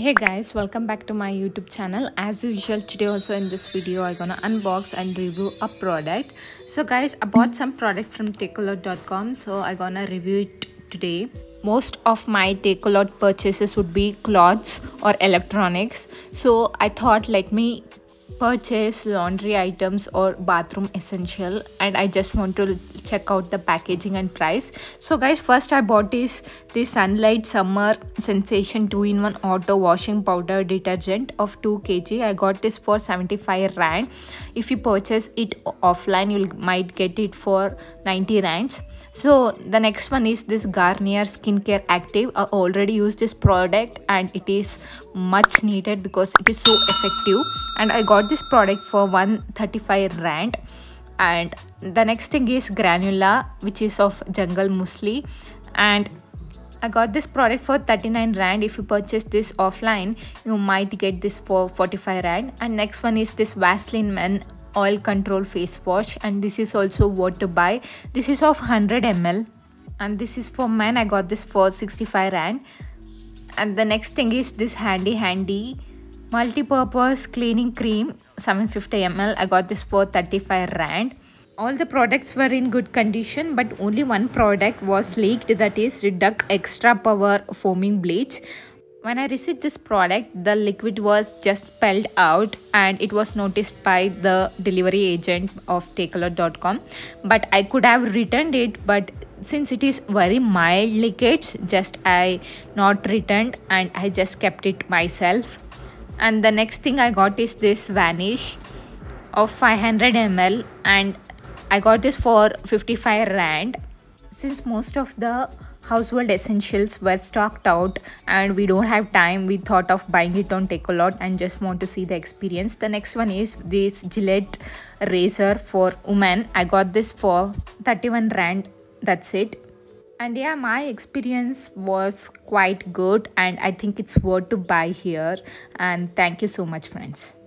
hey guys welcome back to my youtube channel. As usual today also in this video i'm gonna unbox and review a product. So guys i bought some product from takealot.com so i'm gonna review it today. Most of my takealot purchases would be clothes or electronics. So i thought let me purchase laundry items or bathroom essential and i just want to check out the packaging and price. So guys first i bought this the sunlight summer sensation 2-in-1 auto washing powder detergent of 2 kg. I got this for 75 rand. If you purchase it offline you might get it for 90 rands. So the next one is this garnier skincare active. I already used this product and it is much needed because it is so effective and i got this product for 135 rand. And the next thing is granula which is of jungle muesli. And I got this product for 39 rand. If you purchase this offline, you might get this for 45 rand. And next one is this Vaseline Men oil control face wash. And this is also what to buy. This is of 100 ml and this is for men. I got this for 65 rand. And the next thing is this Handy Andy multi-purpose cleaning cream 750 ml i got this for 35 rand all the products were in good condition but only one product was leaked that is reduct extra power foaming bleach when I received this product, the liquid was just spelled out and it was noticed by the delivery agent of takealot.com. But I could have returned it, but since it is very mild leakage, just I not returned and I just kept it myself. And the next thing I got is this Vanish of 500 ml and I got this for 55 rand. Since most of the household essentials were stocked out and we don't have time we thought of buying it on takealot and just want to see the experience. The next one is this gillette razor for women. I got this for 31 rand. That's it and yeah my experience was quite good and i think it's worth to buy here. And thank you so much friends